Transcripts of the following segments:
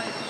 Bye.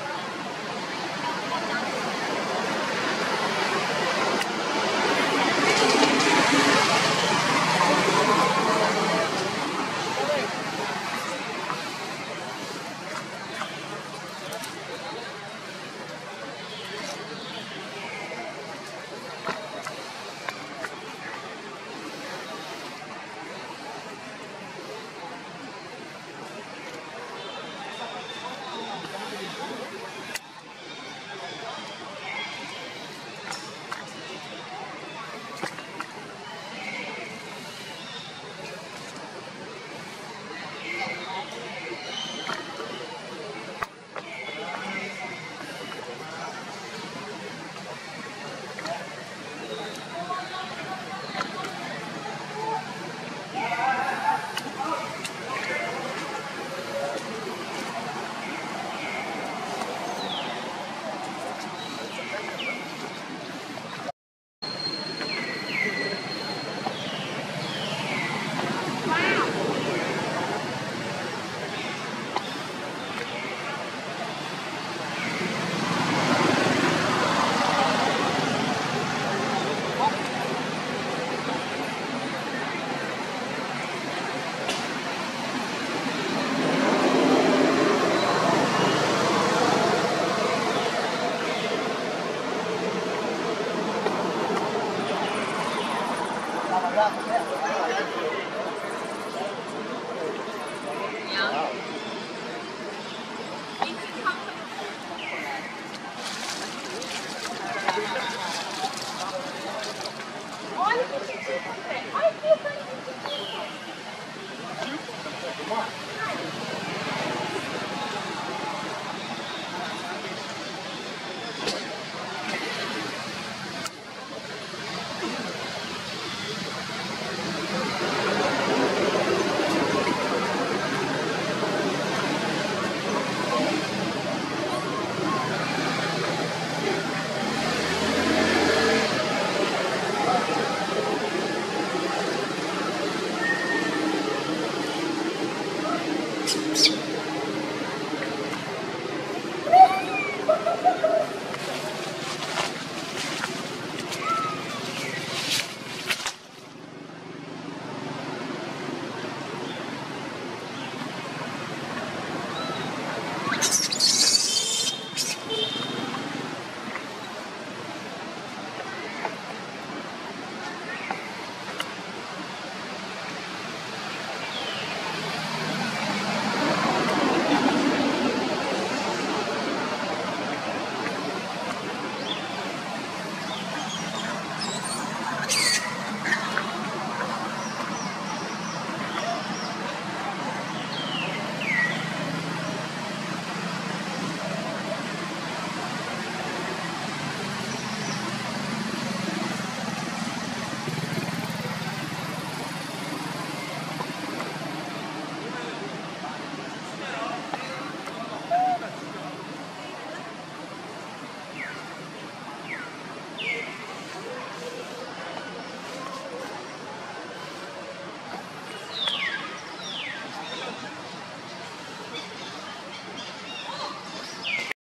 Gracias.